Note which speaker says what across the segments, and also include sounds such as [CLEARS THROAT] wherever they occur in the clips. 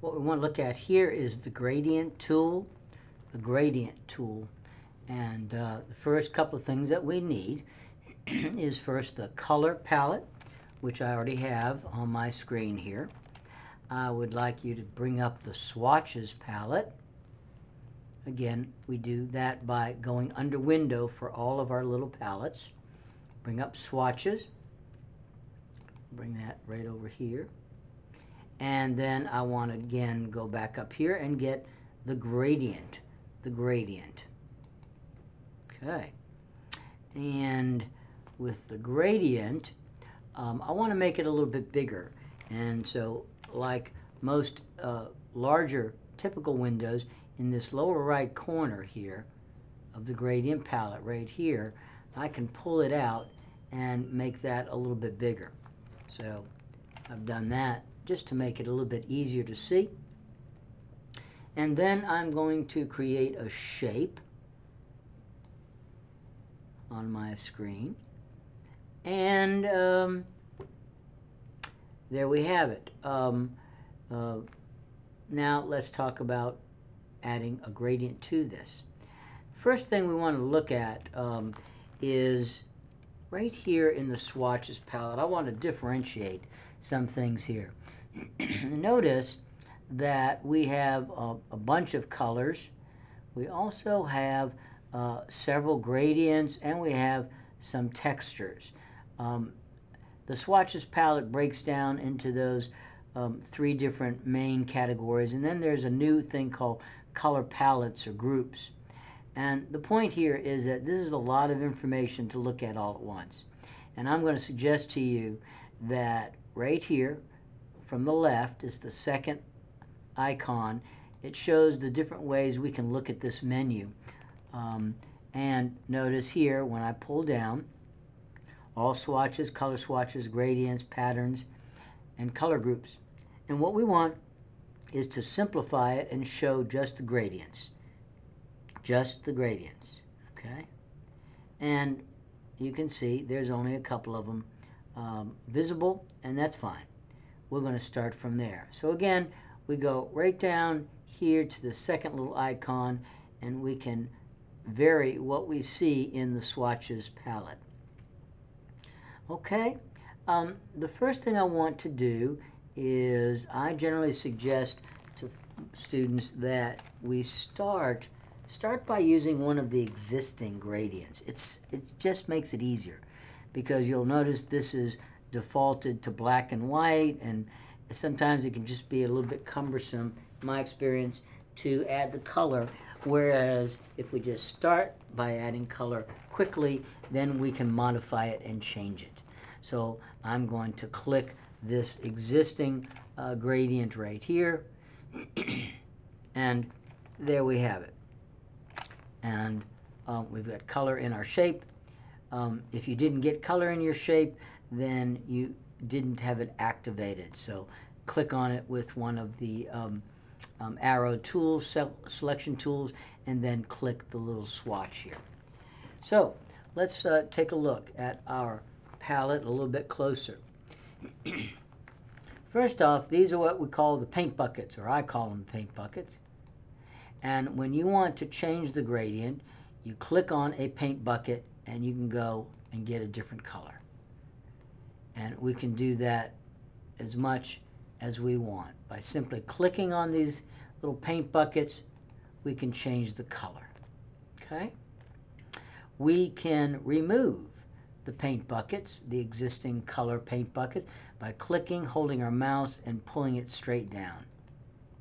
Speaker 1: what we want to look at here is the gradient tool, the gradient tool. And uh, the first couple of things that we need [CLEARS THROAT] is first the color palette, which I already have on my screen here. I would like you to bring up the swatches palette. Again, we do that by going under window for all of our little palettes. Bring up swatches. Bring that right over here. And then I want to again go back up here and get the gradient. The gradient. Okay. And with the gradient, um, I want to make it a little bit bigger. And so like most uh, larger typical windows, in this lower right corner here of the gradient palette right here, I can pull it out and make that a little bit bigger. So I've done that just to make it a little bit easier to see. And then I'm going to create a shape on my screen. And um, there we have it. Um, uh, now let's talk about adding a gradient to this. First thing we want to look at um, is right here in the swatches palette. I want to differentiate some things here. [CLEARS THROAT] Notice that we have a, a, bunch of colors. We also have uh, several gradients and we have some textures. Um, the swatches palette breaks down into those um, three different main categories and then there's a new thing called color palettes or groups. And the point here is that this is a lot of information to look at all at once. And I'm going to suggest to you that right here from the left is the second icon. It shows the different ways we can look at this menu. Um, and notice here when I pull down, all swatches, color swatches, gradients, patterns, and color groups. And what we want is to simplify it and show just the gradients. Just the gradients, okay? And you can see there's only a couple of them um, visible, and that's fine. We're going to start from there. So again, we go right down here to the second little icon, and we can vary what we see in the swatches palette. Okay, um, the first thing I want to do is I generally suggest to students that we start start by using one of the existing gradients. It's it just makes it easier because you'll notice this is defaulted to black and white and sometimes it can just be a little bit cumbersome my experience to add the color whereas if we just start by adding color quickly then we can modify it and change it. So I'm going to click this existing uh, gradient right here. [CLEARS THROAT] and there we have it. And um, we've got color in our shape. Um, if you didn't get color in your shape, then you didn't have it activated. So click on it with one of the um, um arrow tools, selection tools, and then click the little swatch here. So let's uh, take a look at our palette a little bit closer. [CLEARS THROAT] First off, these are what we call the paint buckets, or I call them paint buckets. And when you want to change the gradient, you click on a paint bucket and you can go and get a different color. And we can do that as much as we want. By simply clicking on these little paint buckets, we can change the color. Okay? We can remove the paint buckets, the existing color paint buckets, by clicking, holding our mouse, and pulling it straight down.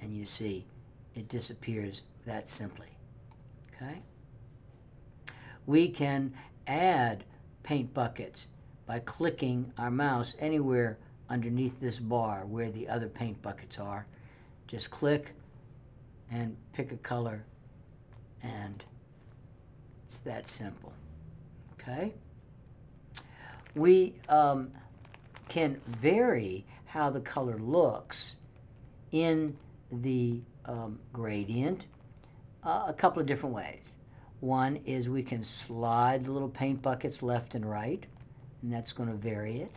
Speaker 1: And you see, it disappears that simply. Okay? We can add paint buckets by clicking our mouse anywhere underneath this bar where the other paint buckets are. Just click and pick a color and it's that simple. Okay? We um, can vary how the color looks in the um, gradient uh, a couple of different ways. One is we can slide the little paint buckets left and right, and that's going to vary it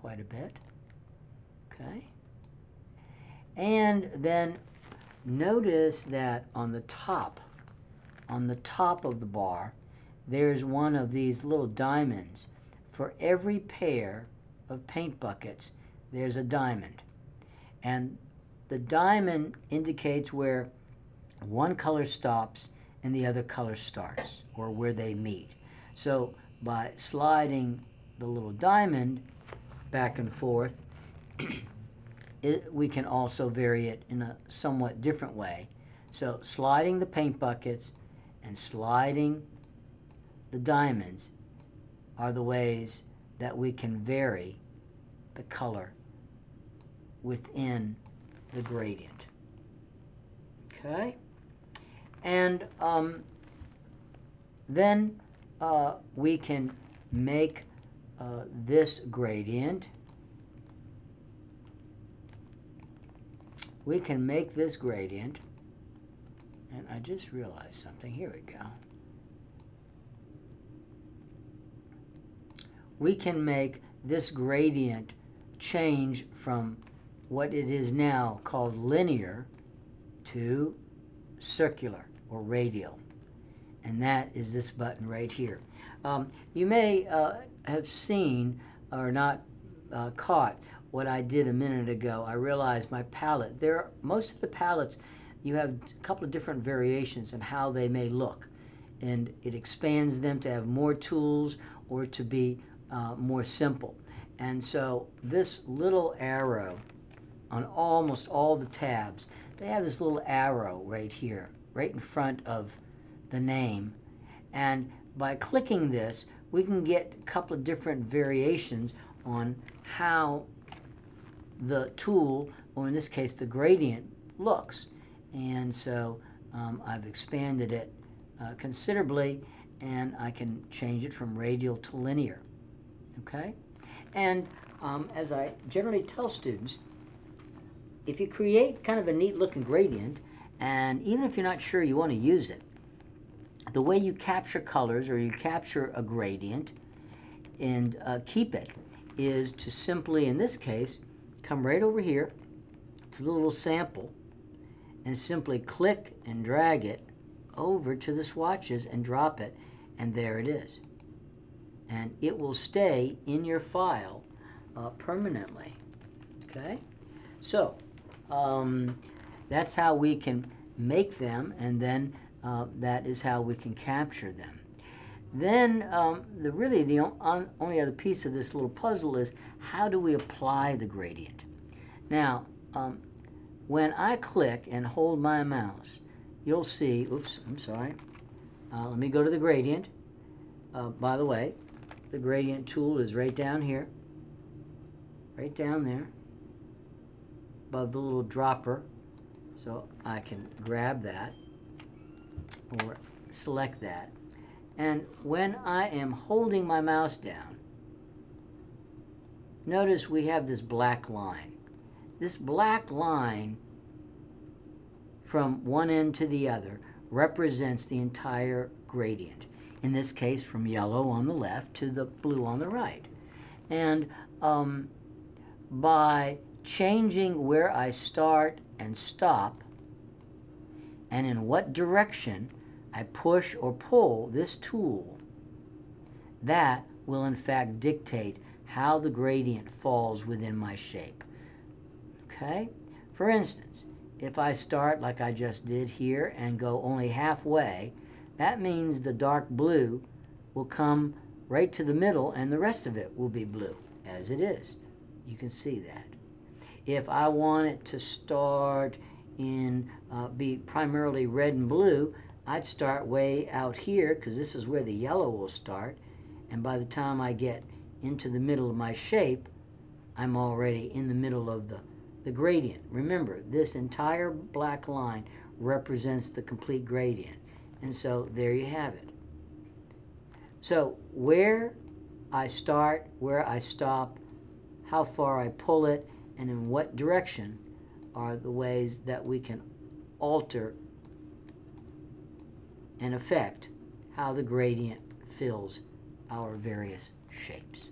Speaker 1: quite a bit. Okay. And then notice that on the top, on the top of the bar, there's one of these little diamonds. For every pair of paint buckets, there's a diamond. And the diamond indicates where one color stops and the other color starts, or where they meet. So by sliding the little diamond back and forth, [CLEARS THROAT] it, we can also vary it in a somewhat different way. So sliding the paint buckets and sliding the diamonds are the ways that we can vary the color within the gradient. Okay? And um, then uh, we can make uh, this gradient. We can make this gradient. And I just realized something. Here we go. We can make this gradient change from what it is now called linear to circular or radial. And that is this button right here. Um, you may uh, have seen or not uh, caught what I did a minute ago. I realized my palette, there are, most of the palettes, you have a couple of different variations in how they may look. And it expands them to have more tools or to be uh, more simple. And so this little arrow on almost all the tabs, they have this little arrow right here, right in front of the name. And by clicking this, we can get a couple of different variations on how the tool, or in this case the gradient, looks. And so um, I've expanded it uh, considerably and I can change it from radial to linear. Okay? And um, as I generally tell students, if you create kind of a neat looking gradient, and even if you're not sure you want to use it, the way you capture colors or you capture a gradient and uh, keep it is to simply, in this case, come right over here to the little sample and simply click and drag it over to the swatches and drop it, and there it is. And it will stay in your file uh, permanently. Okay? So, um, that's how we can make them, and then uh, that is how we can capture them. Then, um, the really the on, only other piece of this little puzzle is how do we apply the gradient? Now, um, when I click and hold my mouse, you'll see, oops, I'm sorry. Uh, let me go to the gradient. Uh, by the way, the gradient tool is right down here, right down there above the little dropper. So I can grab that or select that. And when I am holding my mouse down, notice we have this black line. This black line from one end to the other represents the entire gradient. In this case, from yellow on the left to the blue on the right. And um, by changing where I start and stop, and in what direction I push or pull this tool, that will in fact dictate how the gradient falls within my shape. Okay? For instance, if I start like I just did here and go only halfway, that means the dark blue will come right to the middle and the rest of it will be blue, as it is. You can see that. If I want it to start in, uh, be primarily red and blue, I'd start way out here because this is where the yellow will start. And by the time I get into the middle of my shape, I'm already in the middle of the, the gradient. Remember, this entire black line represents the complete gradient. And so there you have it. So where I start, where I stop, how far I pull it, and in what direction are the ways that we can alter and affect how the gradient fills our various shapes.